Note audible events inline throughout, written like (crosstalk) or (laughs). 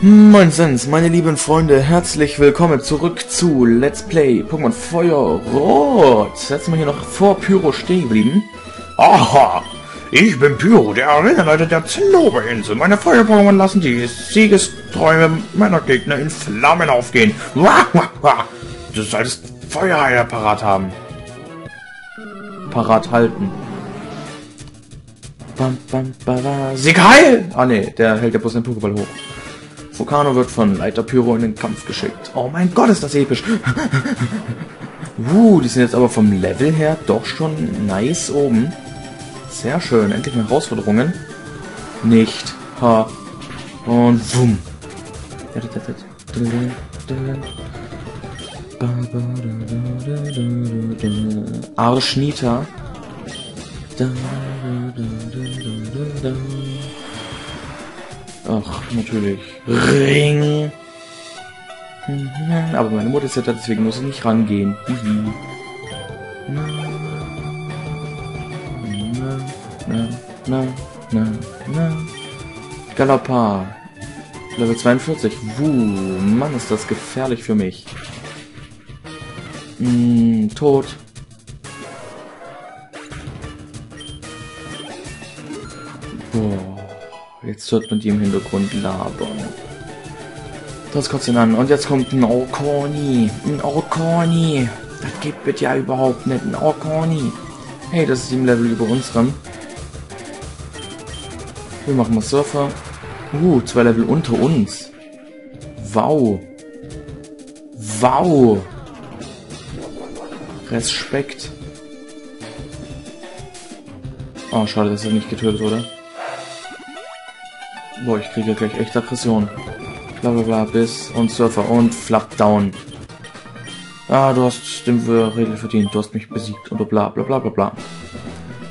Moin Sens, meine lieben Freunde, herzlich willkommen zurück zu Let's Play Pokémon Feuer Rot. Jetzt mal hier noch vor Pyro stehen geblieben. Aha, ich bin Pyro, der Arenaleiter der Zinnoberinsel. Meine Feuer-Pokémon lassen die Siegesträume meiner Gegner in Flammen aufgehen. Du solltest Feuereier parat haben. Parat halten. Bam, bam, bam, Sieg heil! Ah ne, der hält ja bloß den Pokéball hoch. Vulcano wird von Leiter Pyro in den Kampf geschickt. Oh mein Gott, ist das episch. uh, die sind jetzt aber vom Level her doch schon nice oben. Sehr schön. Endlich mal Herausforderungen. Nicht. Ha. Und wumm. Arschnita. Ach, natürlich. Ring. Aber meine Mutter ist ja da, deswegen muss ich nicht rangehen. Galapa. Level 42. Wuh, Mann, ist das gefährlich für mich. Mm, tot. Boah. Jetzt hört man die im Hintergrund labern. Das kotzt an. Und jetzt kommt ein Orkoni. Ein Orkoni. Das gibt es ja überhaupt nicht. Ein Orkoni. Hey, das ist im Level über unserem. Wir machen mal Surfer. Uh, zwei Level unter uns. Wow. Wow. Respekt. Oh, schade, dass er nicht getötet wurde. Boah, ich kriege gleich echt Aggression. Bla bla bla, bis und Surfer und Flap down. Ah, du hast den Regel verdient, du hast mich besiegt und bla bla bla bla bla.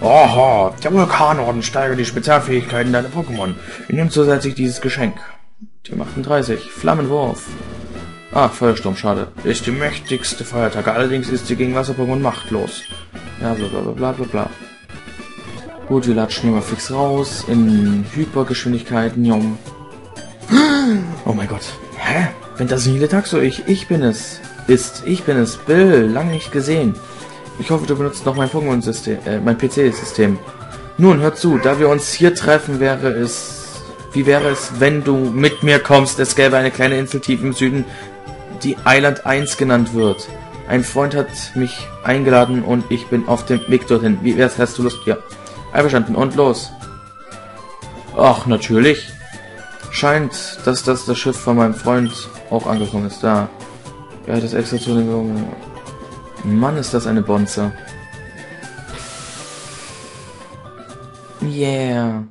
Aha, der Vulkanorden steigert die Spezialfähigkeiten deiner Pokémon. Nimm zusätzlich dieses Geschenk. Team 38, Flammenwurf. Ah, Feuersturm, schade. Ist die mächtigste Feuerattacke, allerdings ist sie gegen Wasser-Pokémon machtlos. Ja, bla bla bla bla bla. Gut, wir latschen hier mal fix raus. In Hypergeschwindigkeiten, Jung. Oh mein Gott. Hä? Wenn das ein Taxo ich, ich bin es. Ist, ich bin es. Bill, lange nicht gesehen. Ich hoffe, du benutzt noch mein Pokémon-System, äh, mein PC-System. Nun, hör zu, da wir uns hier treffen, wäre es... Wie wäre es, wenn du mit mir kommst? Es gäbe eine kleine Insel tief im Süden, die Island 1 genannt wird. Ein Freund hat mich eingeladen und ich bin auf dem Weg dorthin. Wie wär's, hast du Lust? Ja. Einverstanden und los. Ach, natürlich. Scheint, dass das das Schiff von meinem Freund auch angekommen ist. Da. Er hat das extra zu dem... Mann, ist das eine Bonze. Yeah.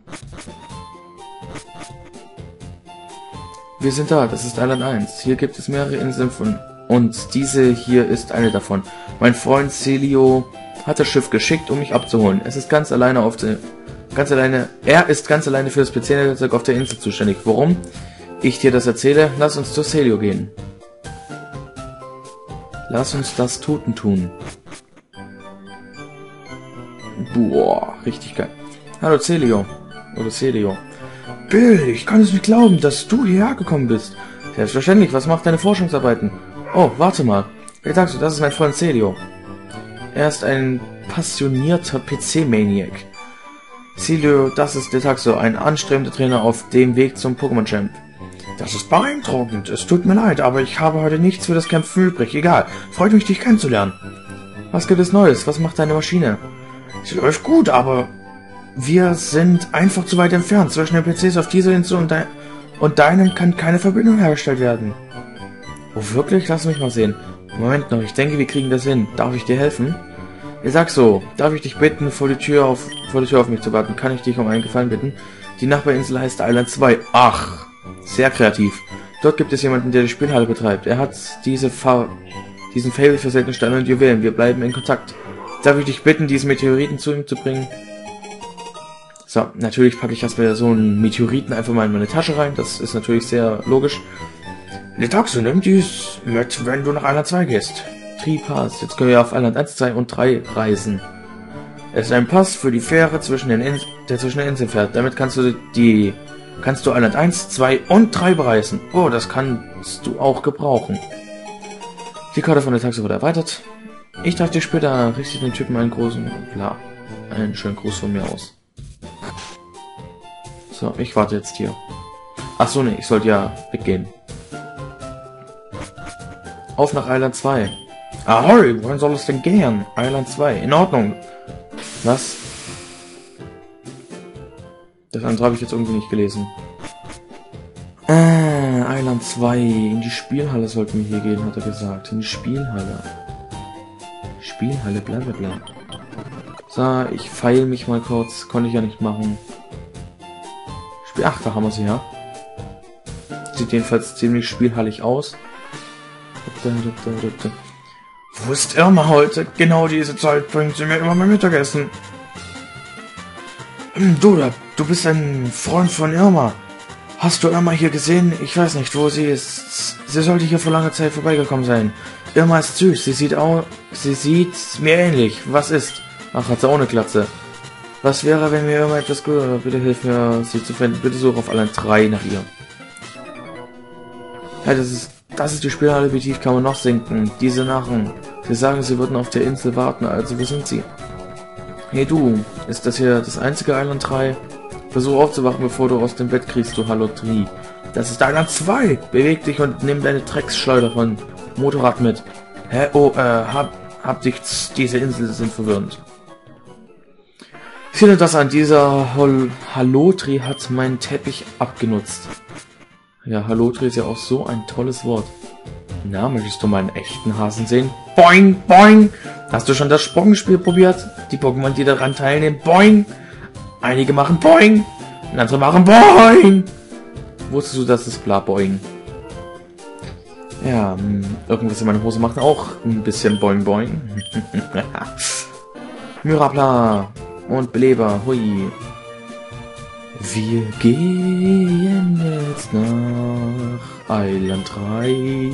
Wir sind da, das ist Island 1. Hier gibt es mehrere Inseln von... Und diese hier ist eine davon. Mein Freund Celio hat das Schiff geschickt, um mich abzuholen. Es ist ganz alleine auf der... Ganz alleine... Er ist ganz alleine für das PC-Netzwerk auf der Insel zuständig. Warum? Ich dir das erzähle, lass uns zu Celio gehen. Lass uns das Toten tun. Boah, richtig geil. Hallo Celio. Oder Celio. Bill, ich kann es nicht glauben, dass du hierher gekommen bist. Selbstverständlich, was macht deine Forschungsarbeiten? Oh, warte mal. Wie sagst du, das ist mein Freund Celio. Er ist ein passionierter PC-Maniac. Celio, das ist Detaxo, ein anstrebender Trainer auf dem Weg zum Pokémon-Champ. Das ist beeindruckend. Es tut mir leid, aber ich habe heute nichts für das Kämpfen übrig. Egal. Freut mich, dich kennenzulernen. Was gibt es Neues? Was macht deine Maschine? Sie läuft gut, aber wir sind einfach zu weit entfernt. Zwischen den PCs auf dieser Insel und, de und deinem kann keine Verbindung hergestellt werden. Oh, wirklich? Lass mich mal sehen. Moment noch, ich denke, wir kriegen das hin. Darf ich dir helfen? Ich sag so, darf ich dich bitten, vor die Tür auf, vor die Tür auf mich zu warten? Kann ich dich um einen Gefallen bitten? Die Nachbarinsel heißt Island 2. Ach, sehr kreativ. Dort gibt es jemanden, der die Spielhalle betreibt. Er hat diese Fa diesen Fable für seltene Steine und Juwelen. Wir bleiben in Kontakt. Darf ich dich bitten, diesen Meteoriten zu ihm zu bringen? So, natürlich packe ich erstmal so einen Meteoriten einfach mal in meine Tasche rein. Das ist natürlich sehr logisch. Letaxo, nimm dies mit, wenn du nach Island 2 gehst. Tri-Pass. Jetzt können wir auf Island 1, 2 und 3 reisen. Es ist ein Pass für die Fähre, zwischen den Ins der zwischen den Inseln fährt. Damit kannst du die kannst du Island 1, 2 und 3 bereisen. Oh, das kannst du auch gebrauchen. Die Karte von der Taxe wurde erweitert. Ich dich später, richte den Typen einen großen, klar, einen schönen Gruß von mir aus. So, ich warte jetzt hier. Ach so, ne, ich sollte ja weggehen. Auf nach Island 2. Ahoi, wohin soll es denn gehen? Island 2, in Ordnung. Was? Das andere habe ich jetzt irgendwie nicht gelesen. Äh, Island 2. In die Spielhalle sollten wir hier gehen, hat er gesagt. In die Spielhalle. Spielhalle, bla bla bla. So, ich feil mich mal kurz. Konnte ich ja nicht machen. Spiel Ach, da haben wir sie ja. Sieht jedenfalls ziemlich spielhallig aus. Wo ist Irma heute? Genau diese Zeit bringt sie mir immer mein Mittagessen. Hm, du, du bist ein Freund von Irma. Hast du Irma hier gesehen? Ich weiß nicht, wo sie ist. Sie sollte hier vor langer Zeit vorbeigekommen sein. Irma ist süß. Sie sieht auch, sie sieht mir ähnlich. Was ist? Ach, hat sie ohne Glatze. Was wäre, wenn mir Irma etwas gut, bitte hilf mir, sie zu finden. Bitte suche auf allen drei nach ihr. Ja, das ist, das ist die Spirale, wie tief kann man noch sinken? Diese Narren. Sie sagen, sie würden auf der Insel warten, also wo sind sie? Hey du, ist das hier das einzige Island 3? Versuch aufzuwachen, bevor du aus dem Bett kriegst, du Halotrie. Das ist Island 2! Beweg dich und nimm deine Drecksschleuder von Motorrad mit. Hä? Oh, äh, hab, hab dich, diese Insel sind verwirrend. Ich finde das an, dieser Hol Halotri hat meinen Teppich abgenutzt. Ja, Halotri ist ja auch so ein tolles Wort. Na, möchtest du meinen echten Hasen sehen? Boing, boing! Hast du schon das Sprungspiel probiert? Die Pokémon, die daran teilnehmen, boing! Einige machen boing! Und andere machen boing! Wusstest du, dass es bla boing? Ja, hm, irgendwas in meiner Hose macht auch ein bisschen boing boing. (laughs) Myrapla und Beleber, hui. Wir gehen jetzt nach Island 3.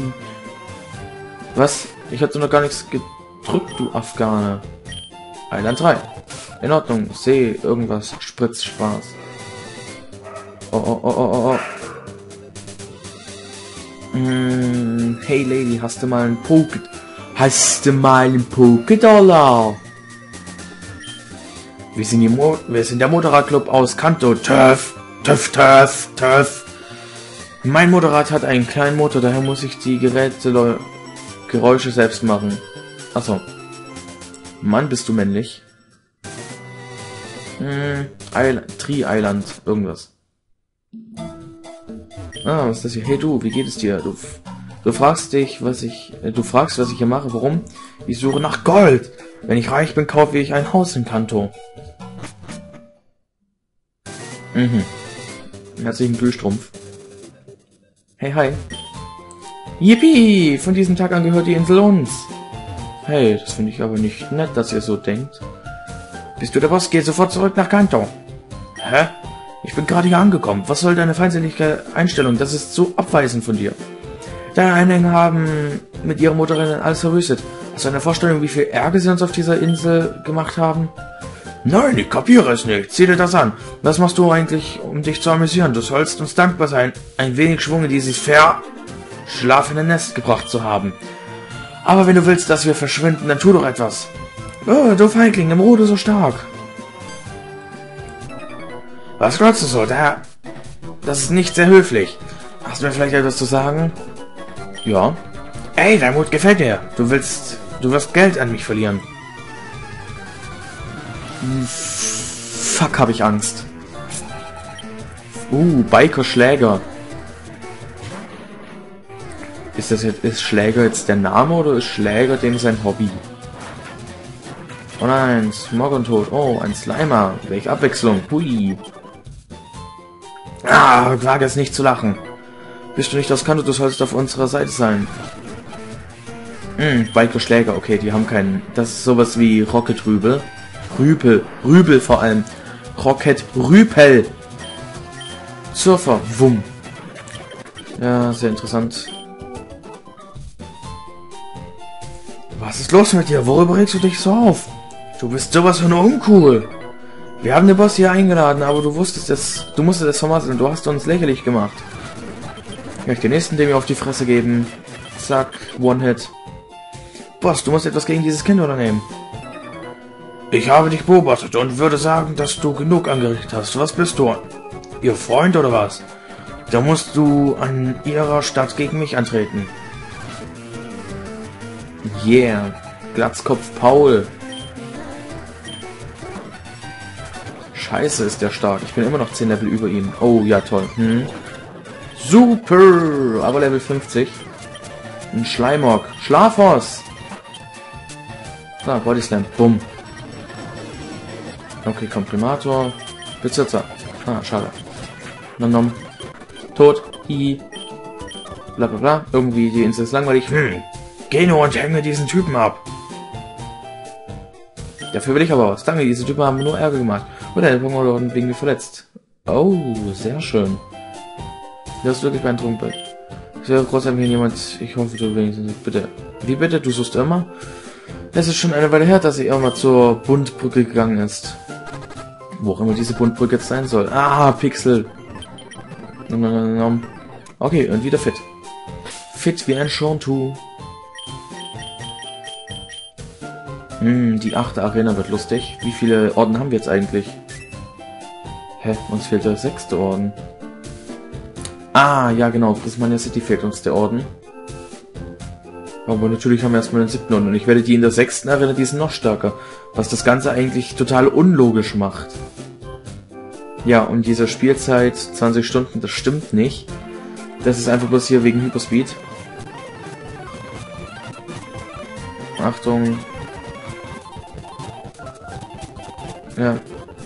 Was? Ich hatte noch gar nichts gedrückt, du Afghane. Island 3. In Ordnung, seh irgendwas, Spritz, Spaß. Oh, oh, oh, oh, oh. Hm, hey Lady, hast du mal einen Poke... Hast du mal einen Poké-Dollar? Wir sind, die Mo wir sind der Motorradclub aus Kanto. Töff, töff, töff, töff. Mein Motorrad hat einen kleinen Motor, daher muss ich die Geräte Geräusche selbst machen. Achso. Mann, bist du männlich? Hm, Island, Tree Island, irgendwas. Ah, was ist das hier? Hey du, wie geht es dir? Du, du fragst dich, was ich, äh, du fragst, was ich hier mache. Warum? Ich suche nach Gold. Wenn ich reich bin, kaufe ich ein Haus in Kanto. Mhm. Herzlichen Glühstrumpf. Hey, hi. Yippie! Von diesem Tag an gehört die Insel uns. Hey, das finde ich aber nicht nett, dass ihr so denkt. Bist du der Boss? Geh sofort zurück nach Kanto. Hä? Ich bin gerade hier angekommen. Was soll deine feindselige Einstellung? Das ist so abweisend von dir. Deine Einhänge haben mit ihrem Motorrennen alles verwüstet. Hast du eine Vorstellung, wie viel Ärger sie uns auf dieser Insel gemacht haben? Nein, ich kapiere es nicht. Zieh dir das an. Was machst du eigentlich, um dich zu amüsieren? Du sollst uns dankbar sein, ein wenig Schwung in dieses verschlafene Nest gebracht zu haben. Aber wenn du willst, dass wir verschwinden, dann tu doch etwas. Oh, du Feigling, im Rode so stark. Was glotzt du so? Da, das ist nicht sehr höflich. Hast du mir vielleicht etwas zu sagen? Ja. Ey, dein Mut gefällt mir. Du willst, du wirst Geld an mich verlieren. Fuck, habe ich Angst. Uh, Biker Schläger. Ist das jetzt, ist Schläger jetzt der Name oder ist Schläger dem sein Hobby? Oh nein, Smog und Tod. Oh, ein Slimer. Welche Abwechslung. Hui. Ah, wage es nicht zu lachen. Bist du nicht aus Kanto, du sollst auf unserer Seite sein. Hm, Biker Schläger, okay, die haben keinen... Das ist sowas wie Rocket Rübel. Rüpel. Rübel vor allem. Rocket Rüpel. Surfer. Wumm. Ja, sehr interessant. Was ist los mit dir? Worüber regst du dich so auf? Du bist sowas von uncool. Wir haben den Boss hier eingeladen, aber du wusstest es, du musstest es vermasseln, du hast uns lächerlich gemacht. Ich möchte den nächsten dem auf die Fresse geben. Zack, One-Hit. Boss, du musst etwas gegen dieses Kind unternehmen. Ich habe dich beobachtet und würde sagen, dass du genug angerichtet hast. Was bist du? Ihr Freund oder was? Da musst du an ihrer Stadt gegen mich antreten. Yeah. Glatzkopf Paul. Scheiße, ist der stark. Ich bin immer noch 10 Level über ihm. Oh, ja, toll. Hm. Super! Aber Level 50. Ein Schleimog. Schlafhaus! So, Body Slam. Bumm. Okay, Komprimator. Besitzer. Ah, schade. Nom nom. Tot. Hi. Bla bla bla. Irgendwie die Insel ist langweilig. Hm. Geh nur und hänge diesen Typen ab. Dafür will ich aber was. Danke, diese Typen haben nur Ärger gemacht. Oder der Pokémon wegen mir verletzt. Oh, sehr schön. Das ist wirklich beeindruckend. Ich wäre großartig, wenn jemand... Ich hoffe, du wenigstens... Bitte. Wie bitte? Du suchst immer? Es ist schon eine Weile her, dass auch mal zur Bundbrücke gegangen ist. Wo auch immer diese Bundbrücke jetzt sein soll. Ah, Pixel. Okay, und wieder fit. Fit wie ein Chantou. Hm, die achte Arena wird lustig. Wie viele Orden haben wir jetzt eigentlich? Hä? Uns fehlt der sechste Orden. Ah, ja genau. Prismania City fehlt uns der Orden. Aber natürlich haben wir erstmal den siebten. Und ich werde die in der sechsten Arena, die sind noch stärker. Was das Ganze eigentlich total unlogisch macht. Ja, und diese Spielzeit, 20 Stunden, das stimmt nicht. Das ist einfach bloß hier wegen Hyperspeed. Achtung, Ja,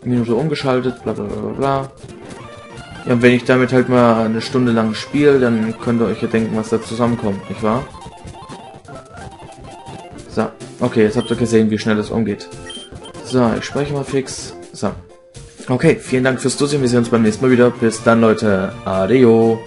Minute umgeschaltet, bla bla bla bla. Ja, und wenn ich damit halt mal eine Stunde lang spiele, dann könnt ihr euch ja denken, was da zusammenkommt, nicht wahr? Okay, jetzt habt ihr gesehen, wie schnell das umgeht. So, ich spreche mal fix. So. Okay, vielen Dank fürs Zusehen. Wir sehen uns beim nächsten Mal wieder. Bis dann, Leute. Adeo.